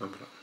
Dobra.